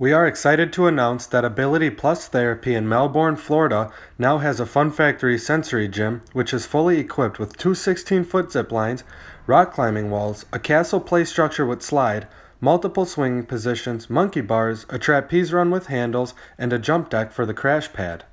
We are excited to announce that Ability Plus Therapy in Melbourne, Florida now has a Fun Factory sensory gym which is fully equipped with two 16 foot zip lines, rock climbing walls, a castle play structure with slide, multiple swinging positions, monkey bars, a trapeze run with handles, and a jump deck for the crash pad.